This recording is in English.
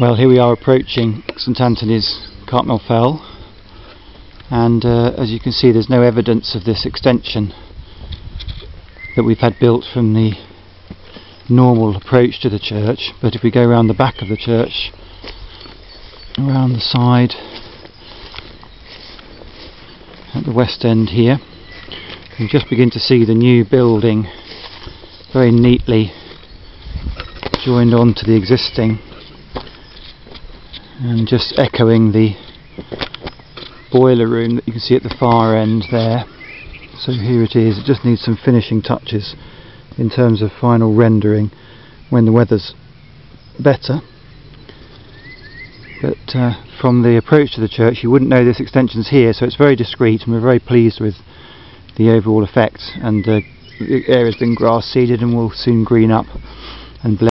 Well, here we are approaching St Anthony's Cartmel Fell, and uh, as you can see, there's no evidence of this extension that we've had built from the normal approach to the church. But if we go around the back of the church, around the side, at the west end here, you just begin to see the new building very neatly joined on to the existing and just echoing the boiler room that you can see at the far end there. So here it is. It just needs some finishing touches in terms of final rendering when the weather's better. But uh, from the approach to the church you wouldn't know this extension's here so it's very discreet and we're very pleased with the overall effect. And uh, the area's been grass seeded and will soon green up and blend